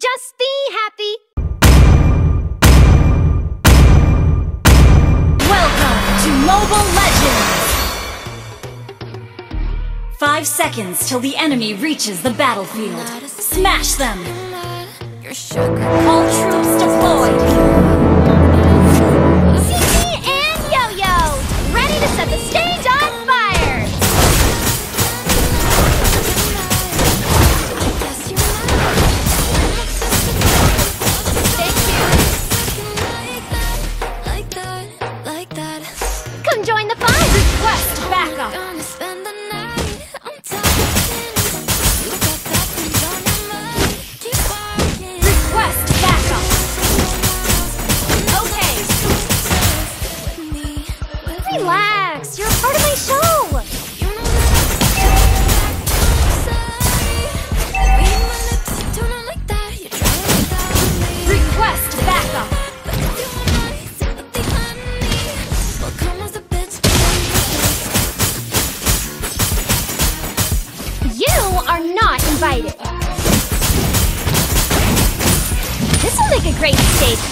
Just be happy! Welcome to Mobile Legends! Five seconds till the enemy reaches the battlefield. Smash them! All troops deployed!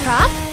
Prop.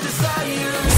Desires.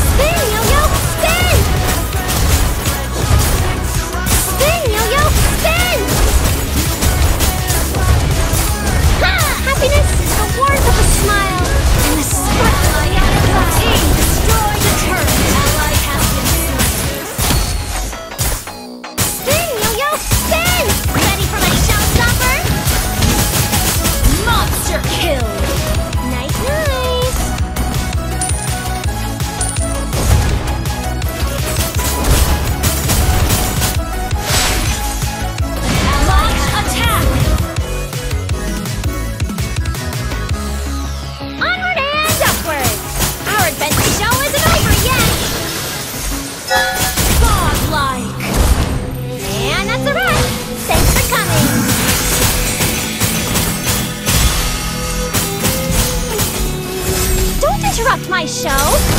show?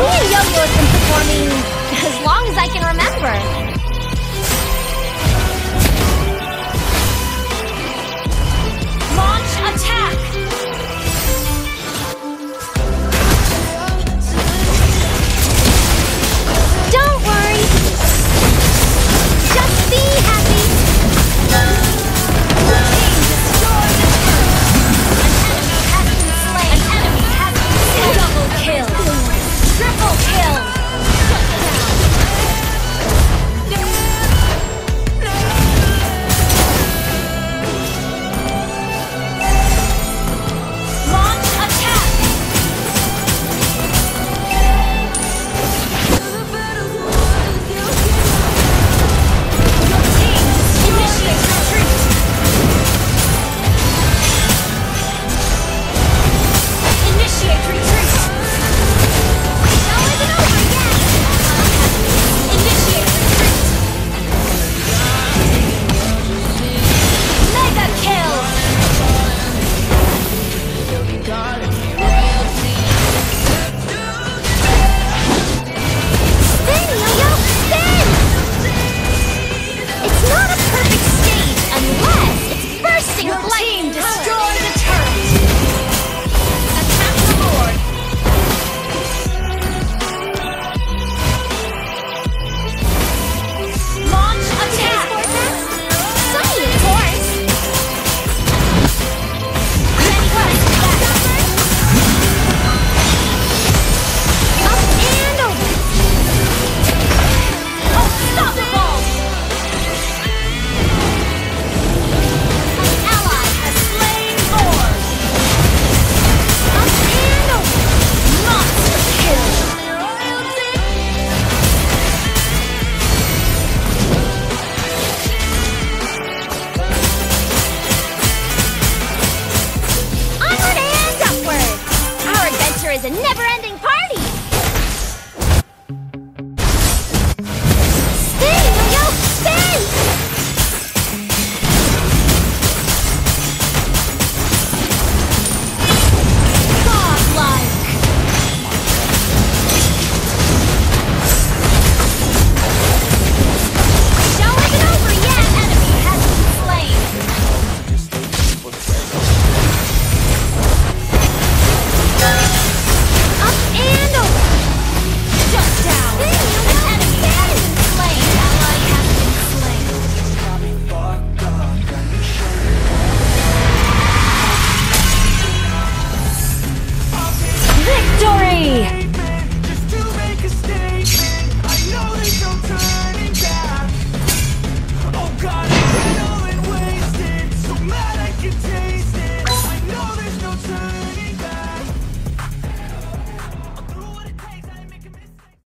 yo-yos been performing as long as I can remember. adventure is a never-ending party!